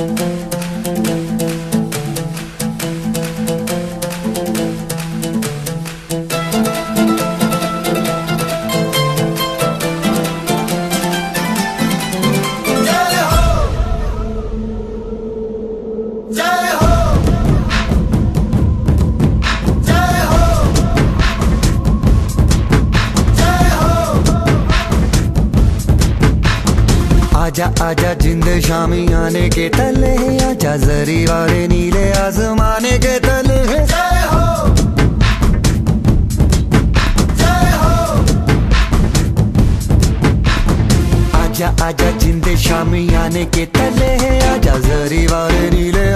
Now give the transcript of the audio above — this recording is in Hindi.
Yeah! आजा आजा, जिंद शामी आने के तले आजा जरी वाले नीले आजमाने के तले जय हो जय हो। आजा आजा, जिंद शामी आने के तले आजा जरी वाले नीले